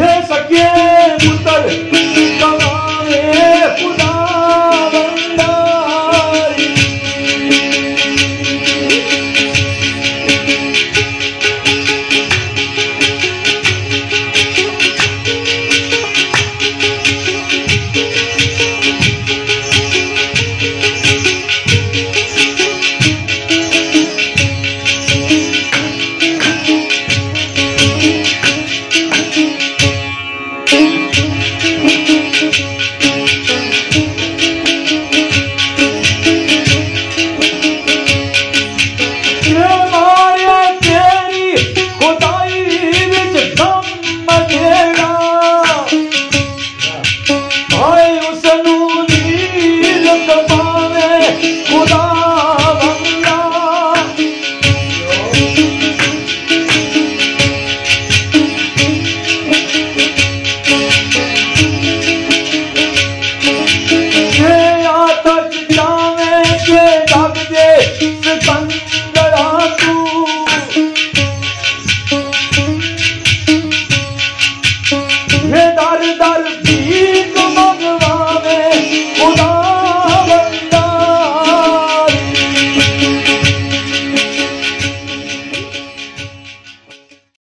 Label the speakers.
Speaker 1: Yes, I can. Put.